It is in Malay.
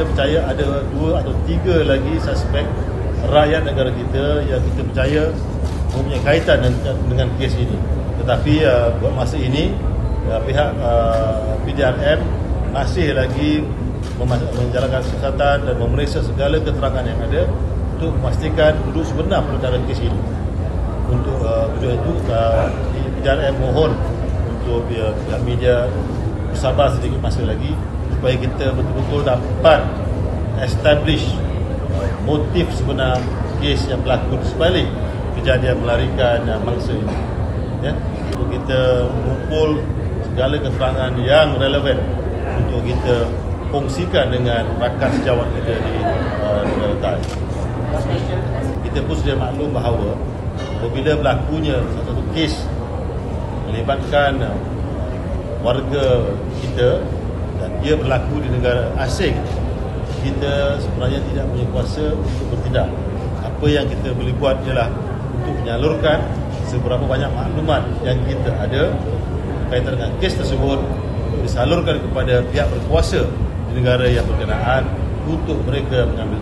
kita percaya ada dua atau tiga lagi suspek rakyat negara kita yang kita percaya mempunyai kaitan dengan, dengan kes ini. Tetapi uh, buat masa ini uh, pihak uh, PDRM masih lagi menjalankan siasatan dan memeriksa segala keterangan yang ada untuk memastikan duduk sebenar perkara kes ini. Untuk uh, itu, uh, PDRM mohon untuk pihak, pihak media bersabar sedikit masa lagi supaya kita betul-betul dapat establish motif sebenar kes yang berlaku di sebalik kejadian melarikan mangsa ini. Ya, untuk kita mengumpul segala keterangan yang relevan untuk kita kongsikan dengan rakan sejawat kita di uh, negara Thai. Kita pun sudah maklum bahawa apabila berlakunya satu kes melibatkan uh, warga kita ia berlaku di negara asing kita sebenarnya tidak punya kuasa untuk bertindak. Apa yang kita boleh buat ialah untuk menyalurkan seberapa banyak maklumat yang kita ada kaitan dengan kes tersebut disalurkan kepada pihak berkuasa di negara yang berkenaan untuk mereka mengambil